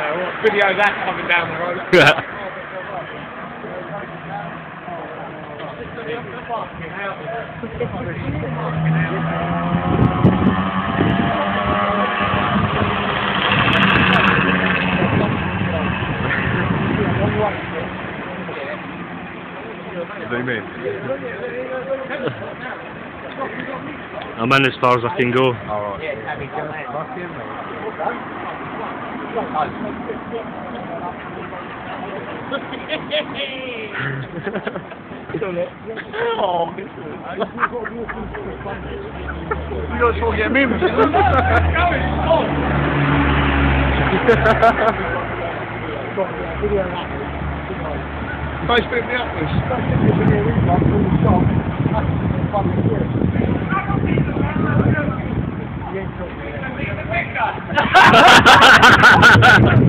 Yeah, what video of that coming down the road? Zoom in. I'm in as far as I can go. Alright. You don't want to get me Nice atlas.